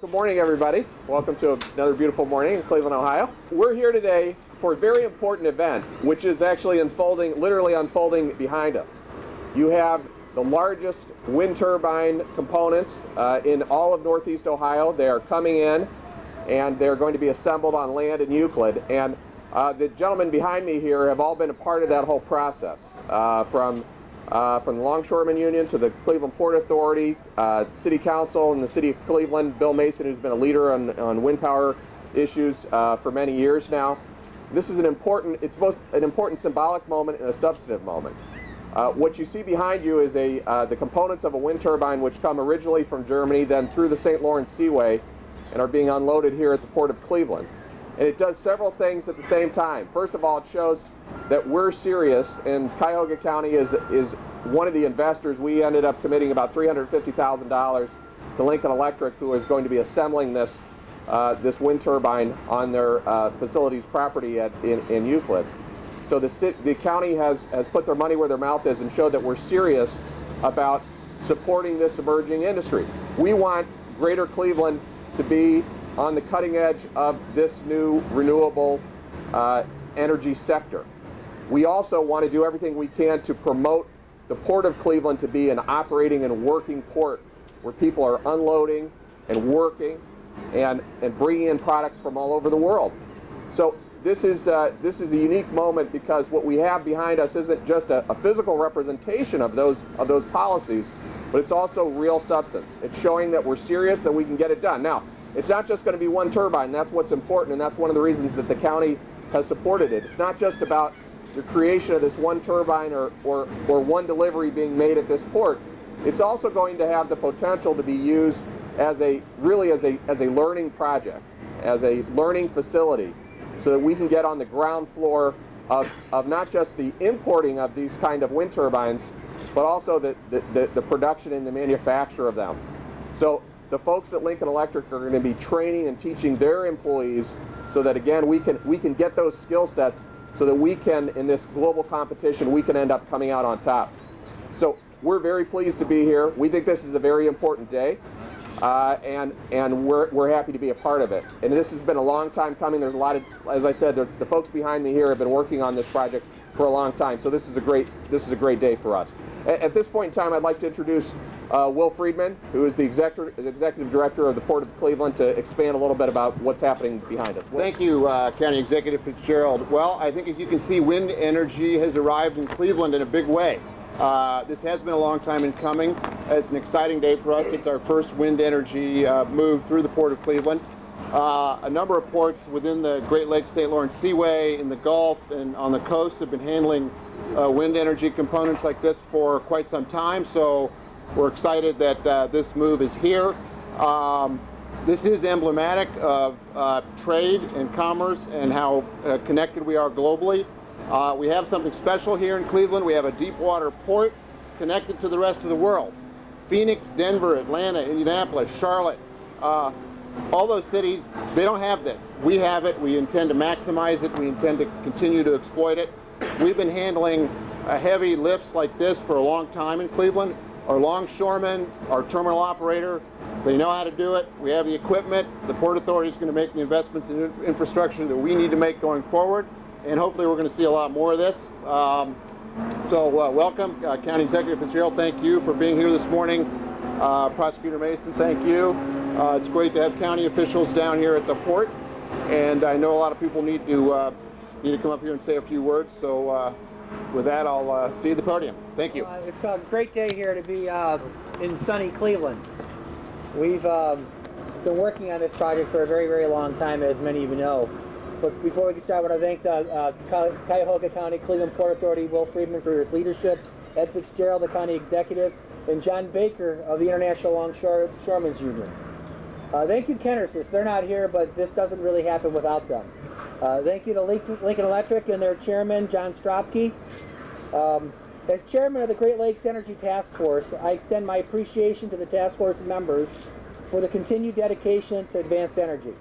Good morning, everybody. Welcome to another beautiful morning in Cleveland, Ohio. We're here today for a very important event, which is actually unfolding, literally unfolding behind us. You have the largest wind turbine components uh, in all of Northeast Ohio. They are coming in and they're going to be assembled on land in Euclid. And uh, the gentlemen behind me here have all been a part of that whole process, uh, from uh, from the Longshoremen Union to the Cleveland Port Authority, uh, City Council and the City of Cleveland, Bill Mason, who's been a leader on, on wind power issues uh, for many years now. This is an important, it's both an important symbolic moment and a substantive moment. Uh, what you see behind you is a, uh, the components of a wind turbine which come originally from Germany, then through the St. Lawrence Seaway, and are being unloaded here at the Port of Cleveland. And it does several things at the same time. First of all, it shows that we're serious, and Cuyahoga County is, is one of the investors. We ended up committing about $350,000 to Lincoln Electric, who is going to be assembling this, uh, this wind turbine on their uh, facilities property at, in, in Euclid. So the, the county has, has put their money where their mouth is and showed that we're serious about supporting this emerging industry. We want Greater Cleveland to be on the cutting edge of this new renewable uh, energy sector. We also want to do everything we can to promote the Port of Cleveland to be an operating and working port where people are unloading and working and, and bringing in products from all over the world. So this is, uh, this is a unique moment because what we have behind us isn't just a, a physical representation of those, of those policies, but it's also real substance. It's showing that we're serious, that we can get it done. Now, it's not just going to be one turbine. That's what's important, and that's one of the reasons that the county has supported it. It's not just about the creation of this one turbine or, or, or one delivery being made at this port. It's also going to have the potential to be used as a really as a as a learning project, as a learning facility, so that we can get on the ground floor of, of not just the importing of these kind of wind turbines, but also the, the, the, the production and the manufacture of them. So the folks at Lincoln Electric are going to be training and teaching their employees so that again we can we can get those skill sets so that we can in this global competition we can end up coming out on top. So we're very pleased to be here. We think this is a very important day. Uh, and and we're, we're happy to be a part of it. And this has been a long time coming. There's a lot of, as I said, the folks behind me here have been working on this project for a long time. So this is a great this is a great day for us. At, this point in time, I'd like to introduce uh, Will Friedman, who is the executive, executive director of the Port of Cleveland, to expand a little bit about what's happening behind us. Will. Thank you, uh, County Executive FitzGerald. Well, I think as you can see, wind energy has arrived in Cleveland in a big way. Uh, this has been a long time in coming. It's an exciting day for us. It's our first wind energy uh, move through the Port of Cleveland. Uh, a number of ports within the Great Lakes St. Lawrence Seaway, in the Gulf, and on the coast have been handling uh, wind energy components like this for quite some time. So we're excited that uh, this move is here. Um, this is emblematic of uh, trade and commerce and how uh, connected we are globally. We have something special here in Cleveland. We have a deep water port connected to the rest of the world. Phoenix, Denver, Atlanta, Indianapolis, Charlotte, all those cities, they don't have this. We have it. We intend to maximize it. We intend to continue to exploit it. We've been handling uh, heavy lifts like this for a long time in Cleveland. Our longshoremen, our terminal operator, they know how to do it. We have the equipment. The Port Authority is going to make the investments in infrastructure that we need to make going forward. And hopefully we're going to see a lot more of this. Um, so uh, welcome, uh, County Executive FitzGerald. Thank you for being here this morning. Uh, Prosecutor Mason, thank you. Uh, it's great to have county officials down here at the port, and I know a lot of people need to uh, need to come up here and say a few words. So uh, with that, I'll uh, see you at the podium. Thank you. Uh, it's a great day here to be in sunny Cleveland. We've um, been working on this project for a very, very long time, as many of you know. But before we get started, I want to thank the Cuyahoga County Cleveland Port Authority, Will Friedman, for his leadership, Ed FitzGerald, the county executive, and John Baker of the International Longshoremen's Union. Uh, thank you, Kenersys. They're not here, but this doesn't really happen without them. Uh, thank you to Lincoln Electric and their chairman, John Stropki. Um, as chairman of the Great Lakes Energy Task Force, I extend my appreciation to the task force members for the continued dedication to advanced energy.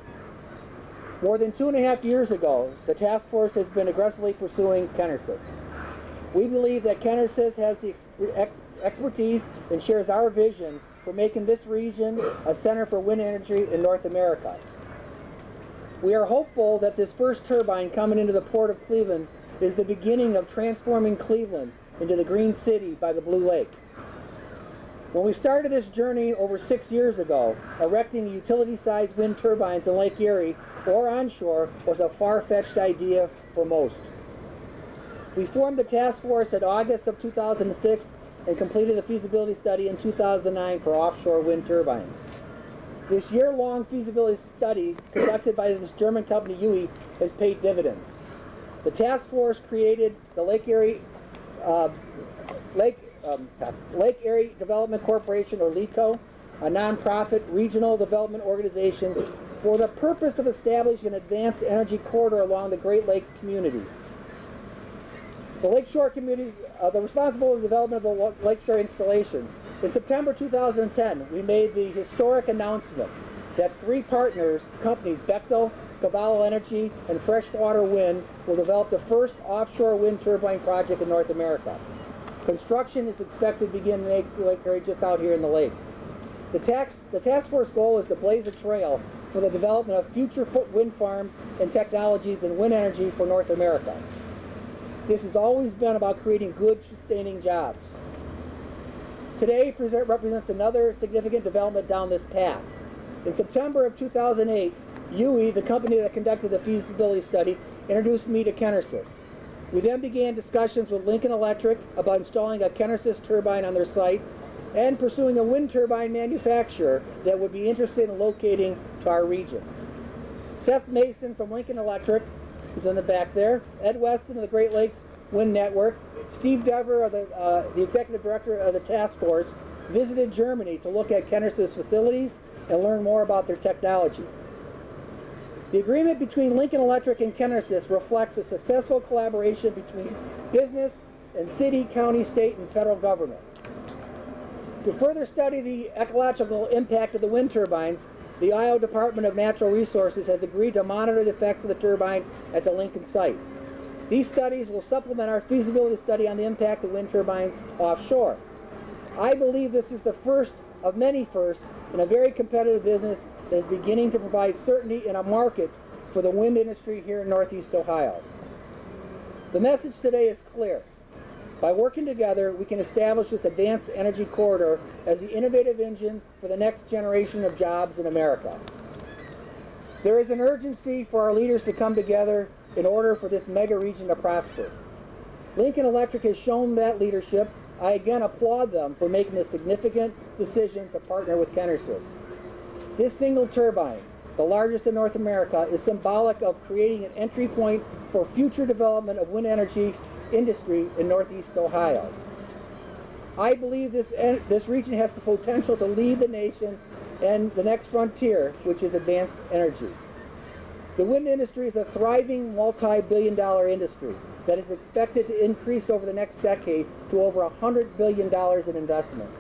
More than two and a half years ago, the task force has been aggressively pursuing Kenersys. We believe that Kenersys has the ex expertise and shares our vision for making this region a center for wind energy in North America. We are hopeful that this first turbine coming into the Port of Cleveland is the beginning of transforming Cleveland into the green city by the Blue Lake. When we started this journey over six years ago, erecting utility-sized wind turbines in Lake Erie or onshore was a far-fetched idea for most. We formed the task force in August of 2006 and completed the feasibility study in 2009 for offshore wind turbines. This year-long feasibility study conducted by this German company UE has paid dividends. The task force created the Lake Erie uh, Lake um, Lake Erie Development Corporation, or LEDCO, a nonprofit regional development organization for the purpose of establishing an advanced energy corridor along the Great Lakes communities. The Lakeshore community, uh, the responsible for the development of the Lakeshore installations. In September 2010, we made the historic announcement that three partners, companies, Bechtel, Cavallo Energy, and Freshwater Wind, will develop the first offshore wind turbine project in North America. Construction is expected to begin in Lake, Erie just out here in the lake. The, tax, the task force goal is to blaze a trail for the development of future wind farms and technologies in wind energy for North America. This has always been about creating good, sustaining jobs. Today represents another significant development down this path. In September of 2008, UE, the company that conducted the feasibility study, introduced me to Kenersys. We then began discussions with Lincoln Electric about installing a Kenersys turbine on their site and pursuing a wind turbine manufacturer that would be interested in locating to our region. Seth Mason from Lincoln Electric, who's in the back there, Ed Weston of the Great Lakes Wind Network, Steve Dever, the, uh, the executive director of the task force, visited Germany to look at Kenersys facilities and learn more about their technology. The agreement between Lincoln Electric and Kenersys reflects a successful collaboration between business and city, county, state, and federal government. To further study the ecological impact of the wind turbines, the Ohio Department of Natural Resources has agreed to monitor the effects of the turbine at the Lincoln site. These studies will supplement our feasibility study on the impact of wind turbines offshore. I believe this is the first of many firsts in a very competitive business that is beginning to provide certainty in a market for the wind industry here in Northeast Ohio. The message today is clear. By working together, we can establish this advanced energy corridor as the innovative engine for the next generation of jobs in America. There is an urgency for our leaders to come together in order for this mega region to prosper. Lincoln Electric has shown that leadership. I again applaud them for making the significant decision to partner with Kenersys. This single turbine, the largest in North America, is symbolic of creating an entry point for future development of wind energy industry in Northeast Ohio. I believe this, this region has the potential to lead the nation and the next frontier, which is advanced energy. The wind industry is a thriving multi-billion dollar industry that is expected to increase over the next decade to over $100 billion in investments.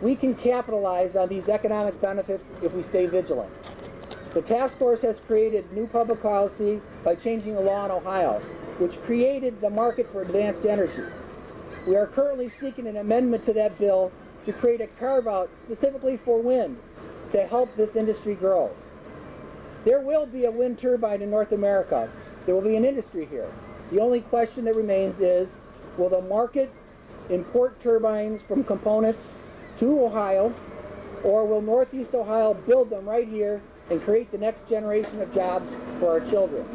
We can capitalize on these economic benefits if we stay vigilant. The task force has created new public policy by changing the law in Ohio, which created the market for advanced energy. We are currently seeking an amendment to that bill to create a carve-out specifically for wind to help this industry grow. There will be a wind turbine in North America. There will be an industry here. The only question that remains is, will the market import turbines from components to Ohio, or will Northeast Ohio build them right here and create the next generation of jobs for our children?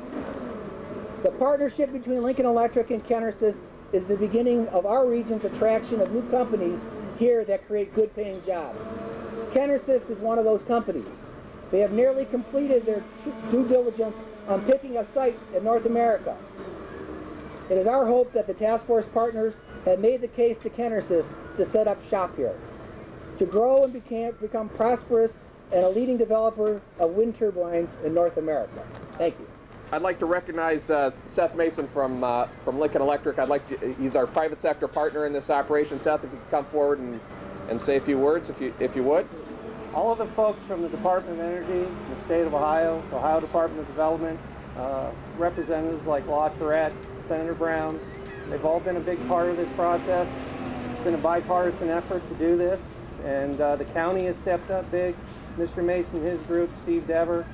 The partnership between Lincoln Electric and Kenersys is the beginning of our region's attraction of new companies here that create good paying jobs. Kenersys is one of those companies. They have nearly completed their due diligence on picking a site in North America. It is our hope that the task force partners have made the case to Kenersys to set up shop here to grow and became, become prosperous and a leading developer of wind turbines in North America. Thank you. I'd like to recognize uh, Seth Mason from uh, from Lincoln Electric. I'd like to, he's our private sector partner in this operation. Seth, if you could come forward and, and say a few words, if you if you would. All of the folks from the Department of Energy, the state of Ohio, the Ohio Department of Development, uh, representatives like LaTourette, Senator Brown, they've all been a big part of this process It's been a bipartisan effort to do this, and uh, the county has stepped up big. Mr. Mason, his group, Steve Dever.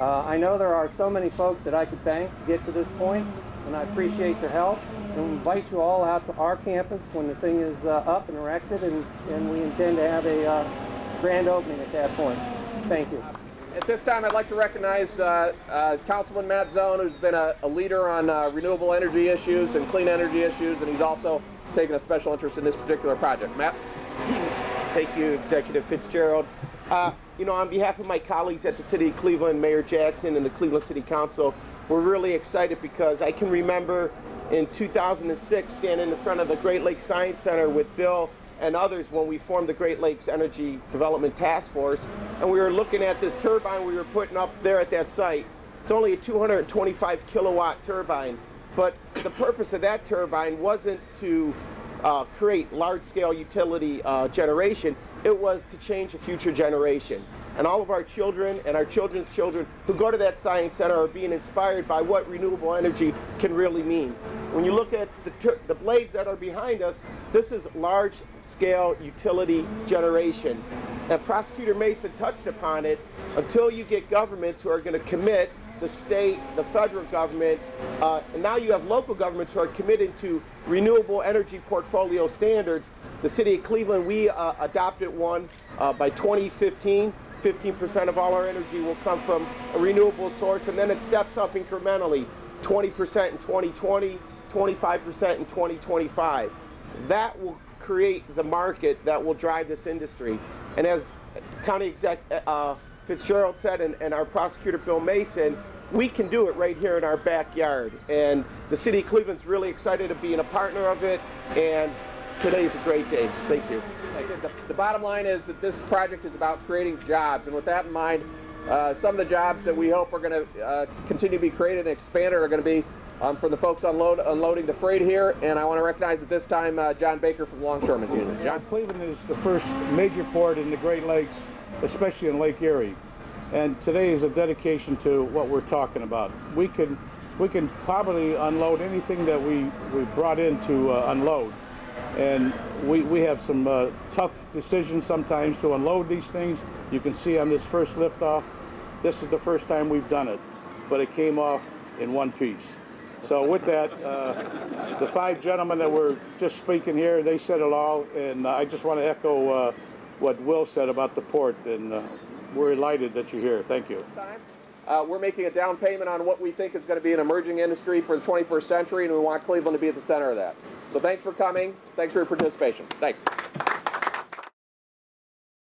Uh, I know there are so many folks that I could thank to get to this point, and I appreciate their help. And we invite you all out to our campus when the thing is uh, up and erected, and, and we intend to have a uh, grand opening at that point. Thank you. At this time, I'd like to recognize uh, uh, Councilman Matt Zone, who's been a, a leader on uh, renewable energy issues and clean energy issues, and he's also taken a special interest in this particular project. Matt? Thank you, Executive FitzGerald. Uh, you know, on behalf of my colleagues at the City of Cleveland, Mayor Jackson, and the Cleveland City Council, we're really excited because I can remember in 2006 standing in front of the Great Lakes Science Center with Bill and others when we formed the Great Lakes Energy Development Task Force, and we were looking at this turbine we were putting up there at that site. It's only a 225 kilowatt turbine, but the purpose of that turbine wasn't to uh, create large-scale utility uh, generation. It was to change a future generation. And all of our children and our children's children who go to that science center are being inspired by what renewable energy can really mean. When you look at the, the blades that are behind us, this is large-scale utility generation. And Prosecutor Mason touched upon it. Until you get governments who are going to commit the state, the federal government, uh, and now you have local governments who are committed to renewable energy portfolio standards. The city of Cleveland, we uh, adopted one uh, by 2015. 15% of all our energy will come from a renewable source, and then it steps up incrementally 20% in 2020, 25% in 2025. That will create the market that will drive this industry. And as County Exec uh, FitzGerald said, and, and our prosecutor Bill Mason, we can do it right here in our backyard. And the city of Cleveland's really excited to be a partner of it. And today's a great day. Thank you. The, the bottom line is that this project is about creating jobs, and with that in mind, uh, some of the jobs that we hope are going to uh, continue to be created and expanded are going to be um, from the folks unload, unloading the freight here. And I want to recognize at this time uh, John Baker from Longshoremen's Union. John? Cleveland is the first major port in the Great Lakes, especially in Lake Erie. And today is a dedication to what we're talking about. We can, we can probably unload anything that we, we brought in to uh, unload. And we, we have some uh, tough decisions sometimes to unload these things. You can see on this first liftoff, this is the first time we've done it, but it came off in one piece. So with that, uh, the five gentlemen that were just speaking here, they said it all, and I just want to echo uh, what Will said about the port, and uh, we're delighted that you're here. Thank you. Uh, we're making a down payment on what we think is going to be an emerging industry for the 21st century, and we want Cleveland to be at the center of that. So thanks for coming. Thanks for your participation. Thanks.